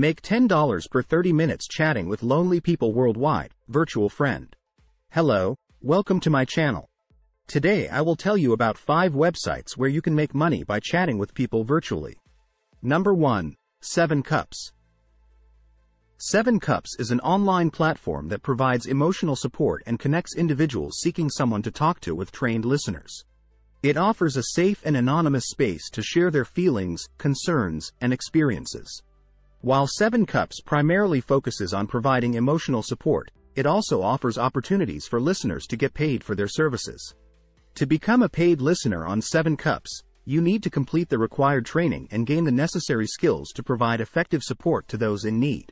Make $10 per 30 minutes chatting with lonely people worldwide, virtual friend. Hello, welcome to my channel. Today I will tell you about 5 websites where you can make money by chatting with people virtually. Number 1. 7 Cups. 7 Cups is an online platform that provides emotional support and connects individuals seeking someone to talk to with trained listeners. It offers a safe and anonymous space to share their feelings, concerns, and experiences. While Seven Cups primarily focuses on providing emotional support, it also offers opportunities for listeners to get paid for their services. To become a paid listener on Seven Cups, you need to complete the required training and gain the necessary skills to provide effective support to those in need.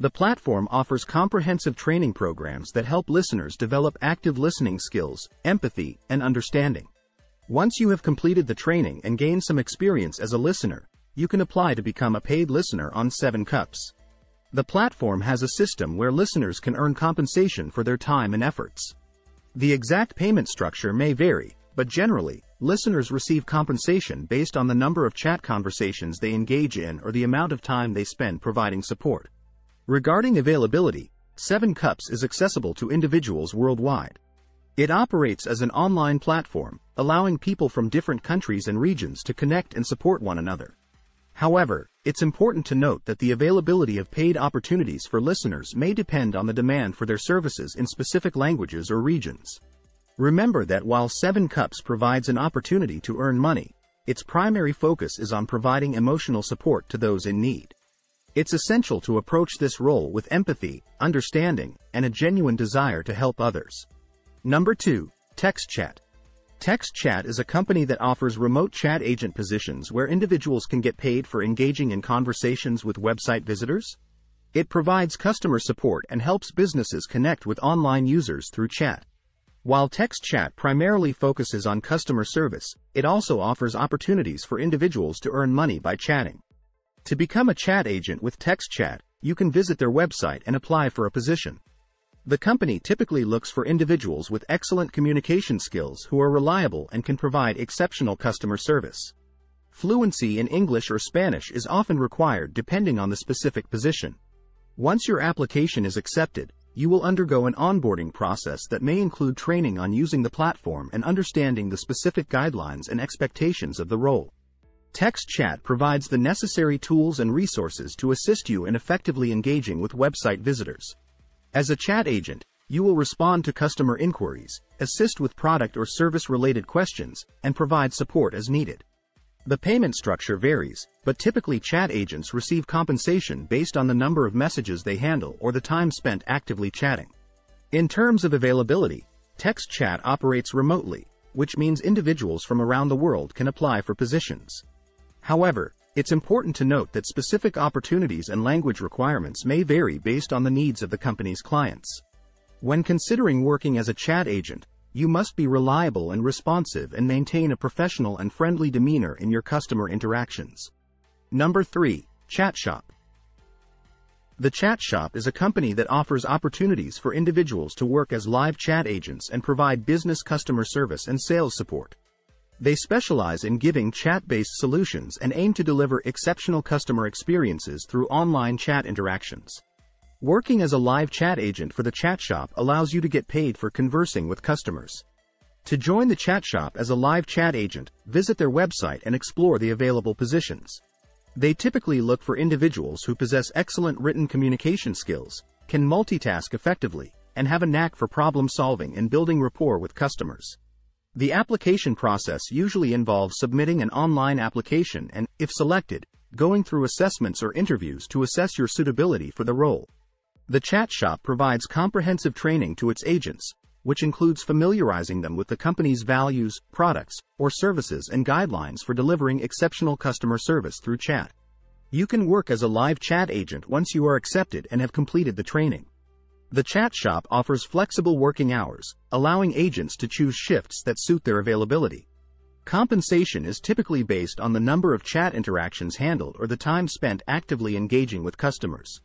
The platform offers comprehensive training programs that help listeners develop active listening skills, empathy, and understanding. Once you have completed the training and gained some experience as a listener, you can apply to become a paid listener on 7 Cups. The platform has a system where listeners can earn compensation for their time and efforts. The exact payment structure may vary, but generally, listeners receive compensation based on the number of chat conversations they engage in or the amount of time they spend providing support. Regarding availability, 7 Cups is accessible to individuals worldwide. It operates as an online platform, allowing people from different countries and regions to connect and support one another. However, it's important to note that the availability of paid opportunities for listeners may depend on the demand for their services in specific languages or regions. Remember that while Seven Cups provides an opportunity to earn money, its primary focus is on providing emotional support to those in need. It's essential to approach this role with empathy, understanding, and a genuine desire to help others. Number 2. TextChat. TextChat is a company that offers remote chat agent positions where individuals can get paid for engaging in conversations with website visitors. It provides customer support and helps businesses connect with online users through chat. While TextChat primarily focuses on customer service, it also offers opportunities for individuals to earn money by chatting. To become a chat agent with TextChat, you can visit their website and apply for a position. The company typically looks for individuals with excellent communication skills who are reliable and can provide exceptional customer service. Fluency in English or Spanish is often required depending on the specific position. Once your application is accepted, you will undergo an onboarding process that may include training on using the platform and understanding the specific guidelines and expectations of the role. Text Chat provides the necessary tools and resources to assist you in effectively engaging with website visitors. As a chat agent, you will respond to customer inquiries, assist with product or service related questions, and provide support as needed. The payment structure varies, but typically chat agents receive compensation based on the number of messages they handle or the time spent actively chatting. In terms of availability, text chat operates remotely, which means individuals from around the world can apply for positions. However, it's important to note that specific opportunities and language requirements may vary based on the needs of the company's clients. When considering working as a chat agent, you must be reliable and responsive and maintain a professional and friendly demeanor in your customer interactions. Number 3. Chat Shop. The Chat Shop is a company that offers opportunities for individuals to work as live chat agents and provide business customer service and sales support. They specialize in giving chat-based solutions and aim to deliver exceptional customer experiences through online chat interactions. Working as a live chat agent for the chat shop allows you to get paid for conversing with customers. To join the chat shop as a live chat agent, visit their website and explore the available positions. They typically look for individuals who possess excellent written communication skills, can multitask effectively, and have a knack for problem solving and building rapport with customers. The application process usually involves submitting an online application and, if selected, going through assessments or interviews to assess your suitability for the role. The chat shop provides comprehensive training to its agents, which includes familiarizing them with the company's values, products, or services and guidelines for delivering exceptional customer service through chat. You can work as a live chat agent once you are accepted and have completed the training. The chat shop offers flexible working hours, allowing agents to choose shifts that suit their availability. Compensation is typically based on the number of chat interactions handled or the time spent actively engaging with customers.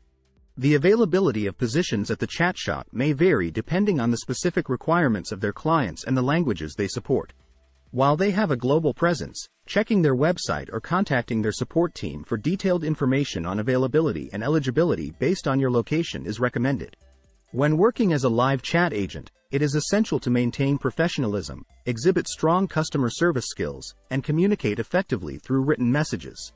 The availability of positions at the chat shop may vary depending on the specific requirements of their clients and the languages they support. While they have a global presence, checking their website or contacting their support team for detailed information on availability and eligibility based on your location is recommended. When working as a live chat agent, it is essential to maintain professionalism, exhibit strong customer service skills, and communicate effectively through written messages.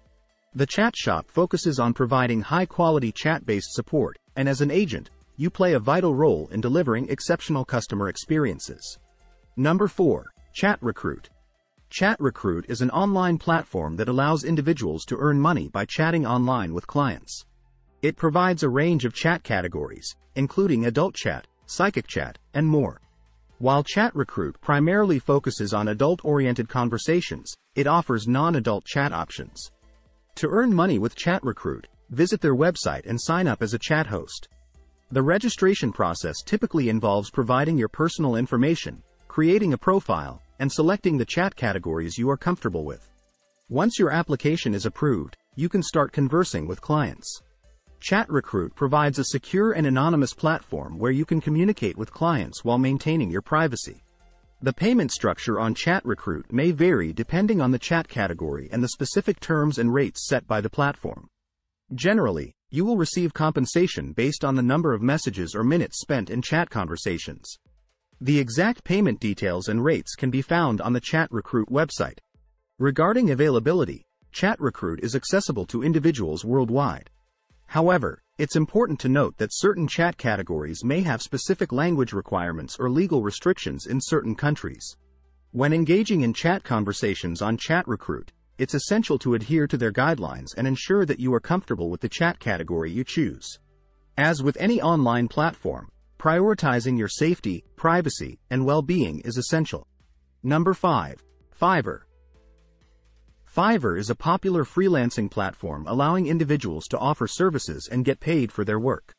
The chat shop focuses on providing high-quality chat-based support, and as an agent, you play a vital role in delivering exceptional customer experiences. Number 4. Chat Recruit. Chat Recruit is an online platform that allows individuals to earn money by chatting online with clients. It provides a range of chat categories, including adult chat, psychic chat, and more. While Chat Recruit primarily focuses on adult-oriented conversations, it offers non-adult chat options. To earn money with Chat Recruit, visit their website and sign up as a chat host. The registration process typically involves providing your personal information, creating a profile, and selecting the chat categories you are comfortable with. Once your application is approved, you can start conversing with clients. Chat Recruit provides a secure and anonymous platform where you can communicate with clients while maintaining your privacy. The payment structure on Chat Recruit may vary depending on the chat category and the specific terms and rates set by the platform. Generally, you will receive compensation based on the number of messages or minutes spent in chat conversations. The exact payment details and rates can be found on the Chat Recruit website. Regarding availability, Chat Recruit is accessible to individuals worldwide. However, it's important to note that certain chat categories may have specific language requirements or legal restrictions in certain countries. When engaging in chat conversations on Chat Recruit, it's essential to adhere to their guidelines and ensure that you are comfortable with the chat category you choose. As with any online platform, prioritizing your safety, privacy, and well-being is essential. Number 5. Fiverr. Fiverr is a popular freelancing platform allowing individuals to offer services and get paid for their work.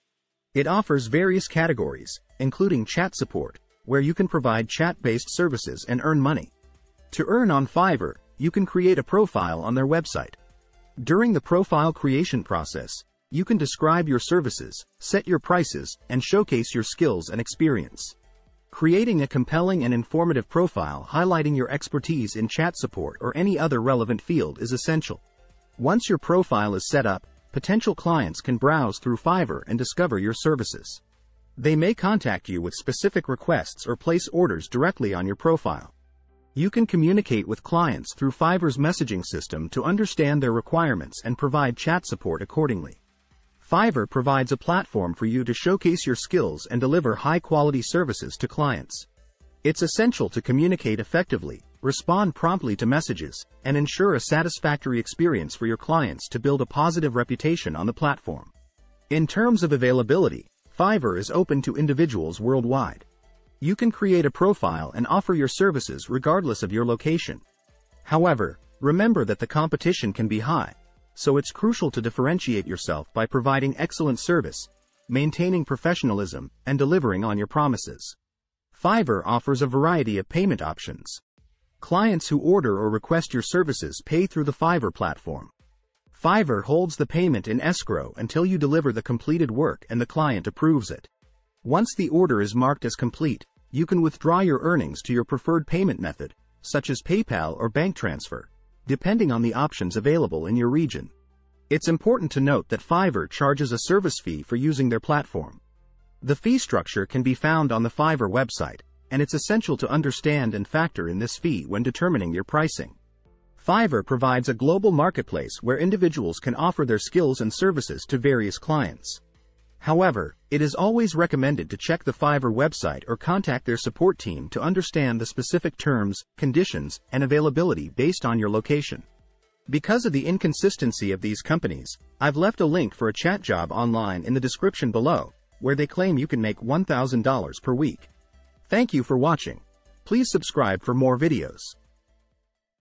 It offers various categories, including chat support, where you can provide chat-based services and earn money. To earn on Fiverr, you can create a profile on their website. During the profile creation process, you can describe your services, set your prices, and showcase your skills and experience. Creating a compelling and informative profile highlighting your expertise in chat support or any other relevant field is essential. Once your profile is set up, potential clients can browse through Fiverr and discover your services. They may contact you with specific requests or place orders directly on your profile. You can communicate with clients through Fiverr's messaging system to understand their requirements and provide chat support accordingly. Fiverr provides a platform for you to showcase your skills and deliver high-quality services to clients. It's essential to communicate effectively, respond promptly to messages, and ensure a satisfactory experience for your clients to build a positive reputation on the platform. In terms of availability, Fiverr is open to individuals worldwide. You can create a profile and offer your services regardless of your location. However, remember that the competition can be high, so it's crucial to differentiate yourself by providing excellent service, maintaining professionalism, and delivering on your promises. Fiverr offers a variety of payment options. Clients who order or request your services pay through the Fiverr platform. Fiverr holds the payment in escrow until you deliver the completed work and the client approves it. Once the order is marked as complete, you can withdraw your earnings to your preferred payment method, such as PayPal or bank transfer, depending on the options available in your region. It's important to note that Fiverr charges a service fee for using their platform. The fee structure can be found on the Fiverr website, and it's essential to understand and factor in this fee when determining your pricing. Fiverr provides a global marketplace where individuals can offer their skills and services to various clients. However, it is always recommended to check the Fiverr website or contact their support team to understand the specific terms, conditions, and availability based on your location. Because of the inconsistency of these companies, I've left a link for a chat job online in the description below, where they claim you can make $1,000 per week. Thank you for watching. Please subscribe for more videos.